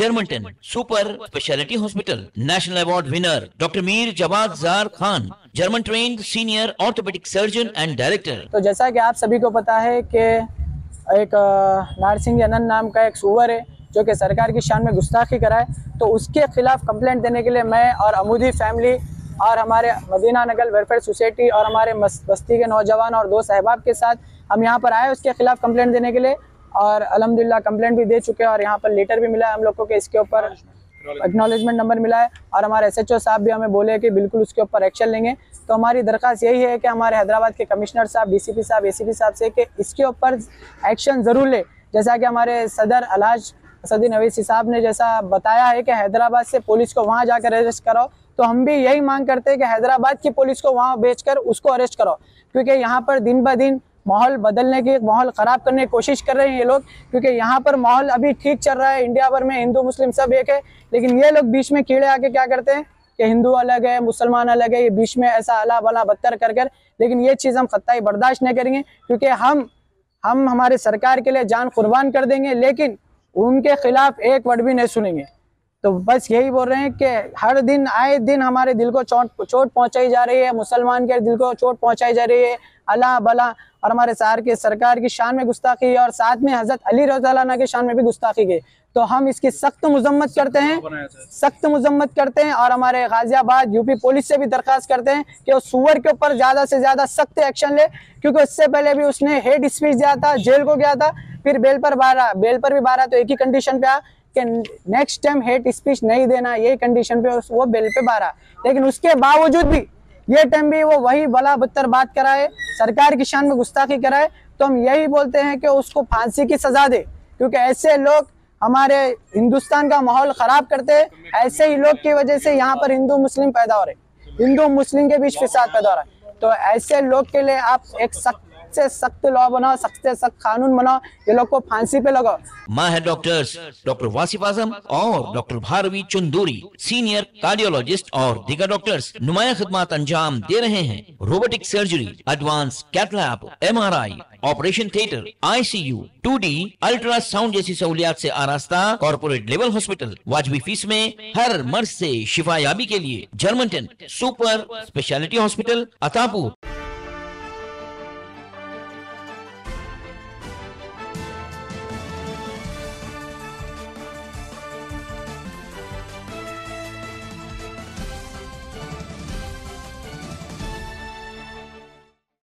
Germantown Super Speciality Hospital. National Award winner Dr. Mir Jawad Zar Khan, German trained senior orthopedic surgeon and director. तो जैसा कि आप सभी को पता है कि एक नारसिंह अनंत नाम का एक सुअर है जो कि सरकार की शान में गुस्ताखी कराए तो उसके खिलाफ कंप्लेंट देने के लिए मैं और अमूदी फैमिली और हमारे मदीना नगर वेलफेयर सोसाइटी और हमारे बस्ती के नौजवान और दो सहबाब के साथ हम यहाँ पर आए उसके खिलाफ कंप्लेंट देने के लिए और अलहमदिल्ला कंप्लेंट भी दे चुके हैं और यहाँ पर लेटर भी मिला है हम लोग को कि इसके ऊपर एक्नॉलेजमेंट नंबर मिला है और हमारे एसएचओ साहब भी हमें बोले कि बिल्कुल उसके ऊपर एक्शन लेंगे। तो हमारी दरख्वास्त यही है कि हमारे हैदराबाद के कमिश्नर साहब डीसीपी साहब एसीपी साहब से कि इसके ऊपर एक्शन ज़रूर ले। जैसा कि हमारे सदर अलहाज सदीन अवैसी साहब ने जैसा बताया है कि हैदराबाद से पुलिस को वहाँ जाकर अरेस्ट कराओ। तो हम भी यही मांग करते हैं कि हैदराबाद की पुलिस को वहाँ बेचकर उसको अरेस्ट करो क्योंकि यहाँ पर दिन ब दिन माहौल बदलने की, माहौल ख़राब करने की कोशिश कर रहे हैं ये लोग, क्योंकि यहाँ पर माहौल अभी ठीक चल रहा है। इंडिया भर में हिंदू, मुस्लिम सब एक है, लेकिन ये लोग बीच में कीड़े आके क्या करते हैं कि हिंदू अलग है, मुसलमान अलग है, ये बीच में ऐसा अला बला बदतर कर कर, लेकिन ये चीज़ हम खत्ताई बर्दाश्त नहीं करेंगे, क्योंकि हम हम हमारे सरकार के लिए जान कुर्बान कर देंगे, लेकिन उनके खिलाफ एक वर्ड भी नहीं सुनेंगे। तो बस यही बोल रहे हैं कि हर दिन आए दिन हमारे दिल को चोट चोट पहुंचाई जा रही है मुसलमान के दिल को चोट पहुंचाई जा रही है अल्लाह बला और हमारे सार के सरकार की शान में गुस्ताखी है और साथ में हज़रत अली रजा के शान में भी गुस्ताखी की। तो हम इसकी सख्त मजम्मत करते हैं सख्त मजम्मत करते हैं और हमारे गाजियाबाद यूपी पुलिस से भी दरखास्त करते हैं कि वो सुअर के ऊपर ज़्यादा से ज़्यादा सख्त एक्शन ले क्योंकि उससे पहले भी उसने हेड स्पीच दिया था जेल को गया था फिर बेल पर बारह बेल पर भी बारह तो एक ही कंडीशन पे आ कि नेक्स्ट टाइम हेट स्पीच नहीं देना, यही कंडीशन पे वो बेल पे बारह लेकिन उसके बावजूद भी, ये टाइम भी वो वही बला बदतर बात कराए, सरकार की शान में गुस्ताखी कराए तो हम यही बोलते हैं कि उसको फांसी की सजा दे। क्योंकि ऐसे लोग हमारे हिंदुस्तान का माहौल खराब करते हैं, ऐसे ही लोग की वजह से यहाँ पर हिंदू मुस्लिम पैदा हो रहे हिंदू मुस्लिम के बीच फिसाद पैदा हो रहा है। तो ऐसे लोग के लिए आप एक सख्त से सख्त लॉ बनाओ सख्त से सख्त कानून बनाओ, ये लोग को फांसी पे लगाओ। माहिर डॉक्टर्स, डॉक्टर वासिफ आज़म और doctor Bharavi Chanduri, senior cardiologist और दीगर डॉक्टर्स नुमाया खदमात अंजाम दे रहे हैं। Robotic surgery advance cath lab M R I operation theatre I C U two D ultrasound जैसी सहूलियात से आरास्ता कॉर्पोरेट लेवल हॉस्पिटल वाजबी फ़ीस में हर मर्ज से शिफायाबी के लिए Germanten super speciality hospital Attapur